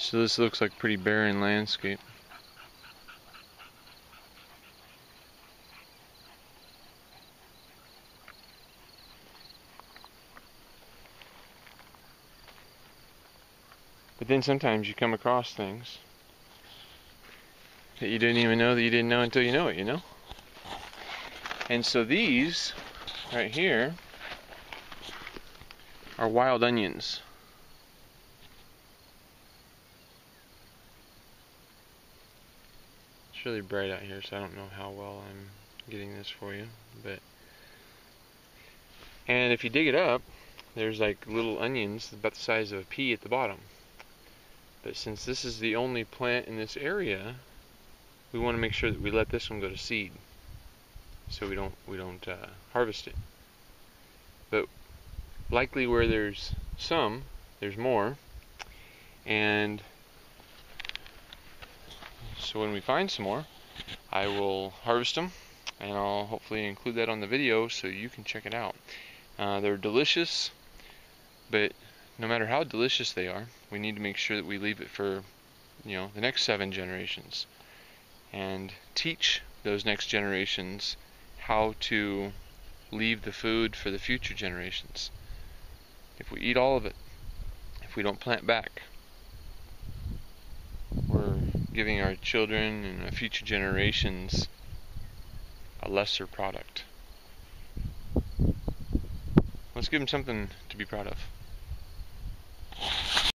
So this looks like pretty barren landscape. But then sometimes you come across things that you didn't even know that you didn't know until you know it, you know? And so these right here are wild onions. It's really bright out here, so I don't know how well I'm getting this for you, but and if you dig it up, there's like little onions about the size of a pea at the bottom. But since this is the only plant in this area, we want to make sure that we let this one go to seed, so we don't we don't uh, harvest it. But likely where there's some, there's more, and so when we find some more, I will harvest them, and I'll hopefully include that on the video so you can check it out. Uh, they're delicious, but no matter how delicious they are, we need to make sure that we leave it for, you know, the next seven generations, and teach those next generations how to leave the food for the future generations. If we eat all of it, if we don't plant back, giving our children and our future generations a lesser product. Let's give them something to be proud of.